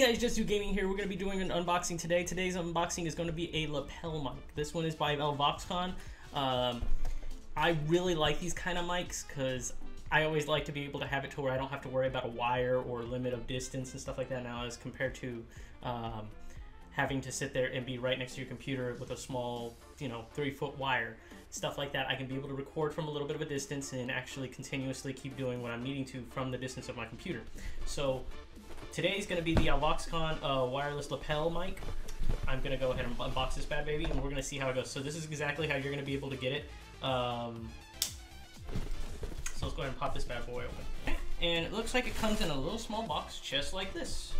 guys, Justitude Gaming here. We're going to be doing an unboxing today. Today's unboxing is going to be a lapel mic. This one is by Voxcon. Um, I really like these kind of mics because I always like to be able to have it to where I don't have to worry about a wire or limit of distance and stuff like that now as compared to um, having to sit there and be right next to your computer with a small, you know, three foot wire. Stuff like that. I can be able to record from a little bit of a distance and actually continuously keep doing what I'm needing to from the distance of my computer. So Today's going to be the Voxcon uh, wireless lapel mic. I'm going to go ahead and unbox this bad baby, and we're going to see how it goes. So this is exactly how you're going to be able to get it. Um, so let's go ahead and pop this bad boy open. And it looks like it comes in a little small box, just like this.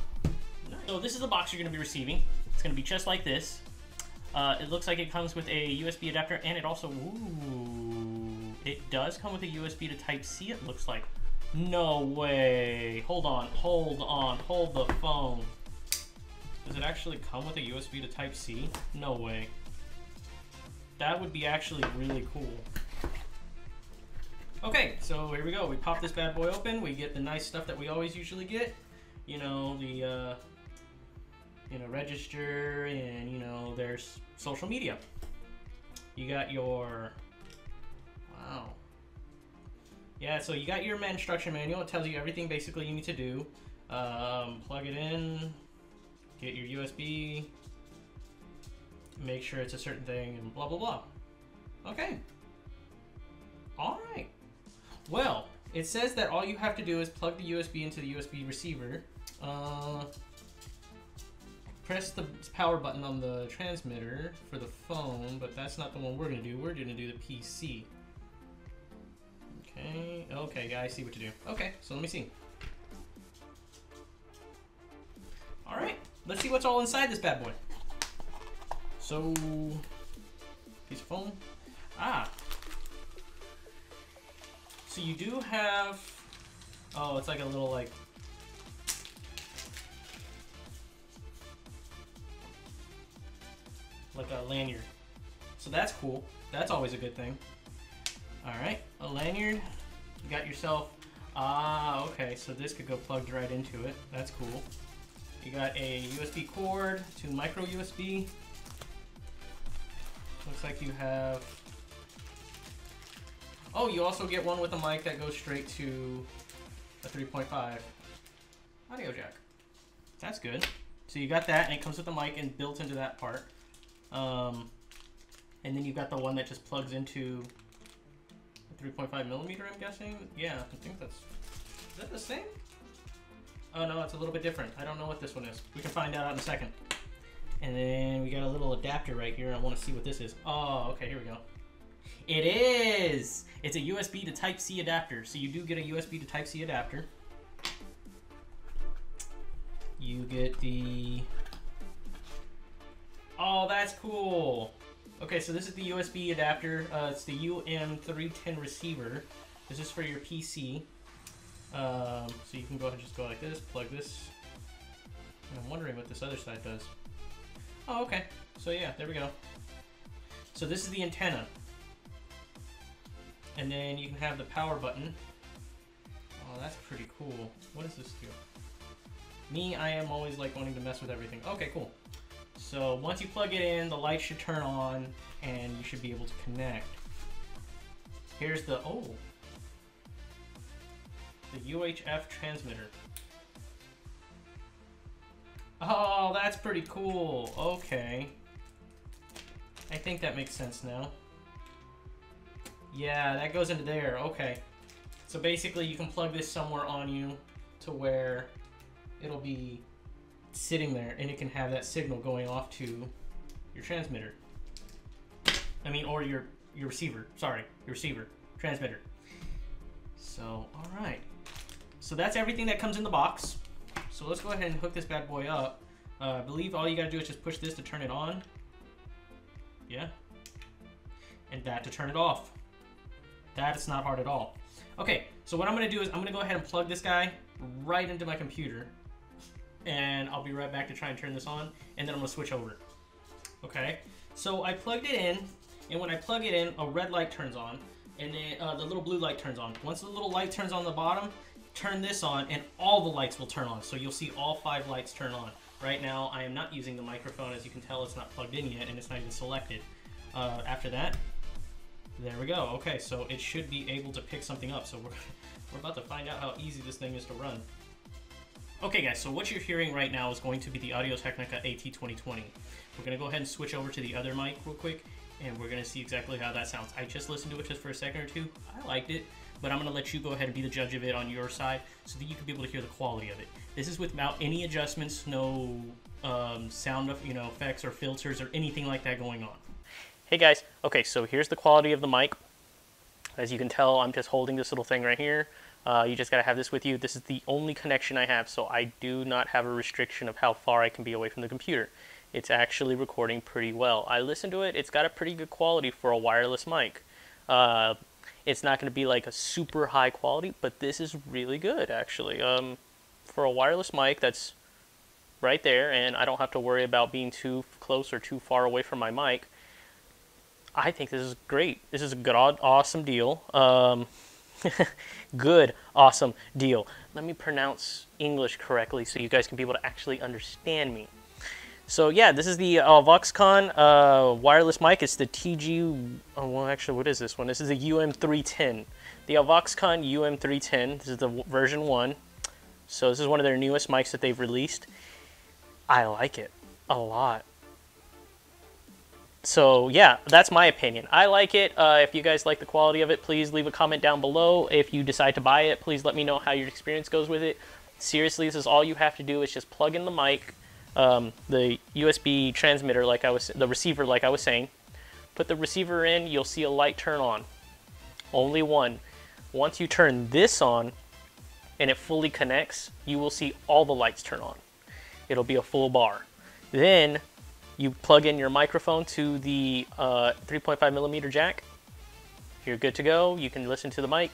Nice. So this is the box you're going to be receiving. It's going to be just like this. Uh, it looks like it comes with a USB adapter, and it also, ooh, it does come with a USB to Type-C, it looks like. No way. Hold on, hold on, hold the phone. Does it actually come with a USB to Type-C? No way. That would be actually really cool. Okay, so here we go. We pop this bad boy open. We get the nice stuff that we always usually get. You know, the, uh, you know, register and, you know, there's social media. You got your, yeah, so you got your instruction manual. It tells you everything basically you need to do. Um, plug it in, get your USB, make sure it's a certain thing, and blah, blah, blah. Okay. All right. Well, it says that all you have to do is plug the USB into the USB receiver. Uh, press the power button on the transmitter for the phone, but that's not the one we're going to do. We're going to do the PC. Okay, okay, I see what to do. Okay, so let me see. Alright, let's see what's all inside this bad boy. So, piece of foam. Ah. So you do have, oh, it's like a little like, like a lanyard. So that's cool. That's always a good thing. Alright, a lanyard. You got yourself... Ah, okay, so this could go plugged right into it. That's cool. You got a USB cord to micro USB. Looks like you have... Oh, you also get one with a mic that goes straight to a 3.5 audio jack. That's good. So you got that, and it comes with the mic and built into that part. Um, and then you've got the one that just plugs into 3.5 millimeter, I'm guessing? Yeah, I think that's... Is that the same? Oh no, it's a little bit different. I don't know what this one is. We can find out in a second. And then we got a little adapter right here. I want to see what this is. Oh, okay, here we go. It is! It's a USB to Type-C adapter. So you do get a USB to Type-C adapter. You get the... Oh, that's cool! Okay, so this is the USB adapter. Uh, it's the UM310 receiver. This is for your PC. Um, so you can go ahead and just go like this, plug this. And I'm wondering what this other side does. Oh, okay. So yeah, there we go. So this is the antenna. And then you can have the power button. Oh, that's pretty cool. What does this do? Me, I am always like wanting to mess with everything. Okay, cool. So once you plug it in, the light should turn on and you should be able to connect. Here's the, oh, the UHF transmitter. Oh, that's pretty cool. Okay. I think that makes sense now. Yeah, that goes into there. Okay. So basically you can plug this somewhere on you to where it'll be sitting there and it can have that signal going off to your transmitter. I mean, or your, your receiver, sorry, your receiver, transmitter. So, all right. So that's everything that comes in the box. So let's go ahead and hook this bad boy up. Uh, I believe all you gotta do is just push this to turn it on. Yeah. And that to turn it off. That is not hard at all. Okay, so what I'm gonna do is I'm gonna go ahead and plug this guy right into my computer and I'll be right back to try and turn this on, and then I'm gonna switch over. Okay, so I plugged it in, and when I plug it in, a red light turns on, and then uh, the little blue light turns on. Once the little light turns on the bottom, turn this on, and all the lights will turn on. So you'll see all five lights turn on. Right now, I am not using the microphone. As you can tell, it's not plugged in yet, and it's not even selected. Uh, after that, there we go. Okay, so it should be able to pick something up. So we're, we're about to find out how easy this thing is to run. Okay guys, so what you're hearing right now is going to be the Audio-Technica AT2020. We're going to go ahead and switch over to the other mic real quick, and we're going to see exactly how that sounds. I just listened to it just for a second or two. I liked it, but I'm going to let you go ahead and be the judge of it on your side so that you can be able to hear the quality of it. This is without any adjustments, no um, sound you know, effects or filters or anything like that going on. Hey guys, okay, so here's the quality of the mic. As you can tell, I'm just holding this little thing right here. Uh, you just got to have this with you. This is the only connection I have, so I do not have a restriction of how far I can be away from the computer. It's actually recording pretty well. I listen to it. It's got a pretty good quality for a wireless mic. Uh, it's not going to be like a super high quality, but this is really good actually. Um, for a wireless mic that's right there, and I don't have to worry about being too close or too far away from my mic. I think this is great. This is a good, awesome deal. Um, Good, awesome deal. Let me pronounce English correctly so you guys can be able to actually understand me. So yeah, this is the uh, uh, wireless mic. It's the TG. Oh, well, actually, what is this one? This is the UM310. The Voxcon UM310. This is the version one. So this is one of their newest mics that they've released. I like it a lot so yeah, that's my opinion. I like it. Uh, if you guys like the quality of it, please leave a comment down below. If you decide to buy it, please let me know how your experience goes with it. Seriously, this is all you have to do is just plug in the mic, um, the USB transmitter, like I was, the receiver, like I was saying. Put the receiver in, you'll see a light turn on. Only one. Once you turn this on, and it fully connects, you will see all the lights turn on. It'll be a full bar. Then you plug in your microphone to the uh, 3.5 millimeter jack. You're good to go. You can listen to the mic.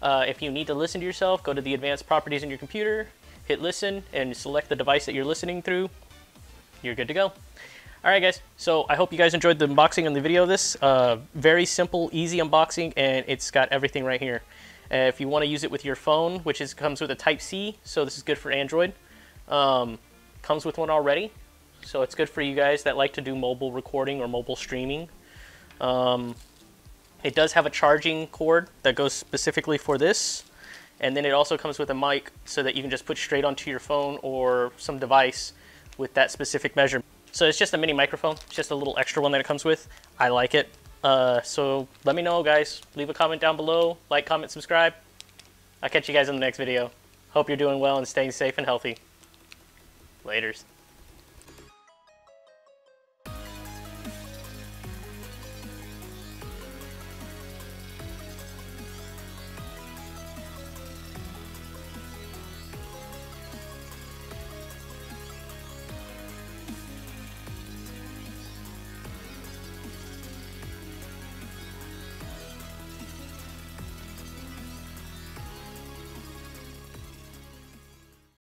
Uh, if you need to listen to yourself, go to the advanced properties in your computer, hit listen, and select the device that you're listening through. You're good to go. All right, guys. So I hope you guys enjoyed the unboxing and the video of this. Uh, very simple, easy unboxing, and it's got everything right here. Uh, if you want to use it with your phone, which is comes with a Type-C, so this is good for Android. Um, comes with one already. So it's good for you guys that like to do mobile recording or mobile streaming. Um, it does have a charging cord that goes specifically for this. And then it also comes with a mic so that you can just put straight onto your phone or some device with that specific measurement. So it's just a mini microphone. It's just a little extra one that it comes with. I like it. Uh, so let me know, guys. Leave a comment down below. Like, comment, subscribe. I'll catch you guys in the next video. Hope you're doing well and staying safe and healthy. Laters.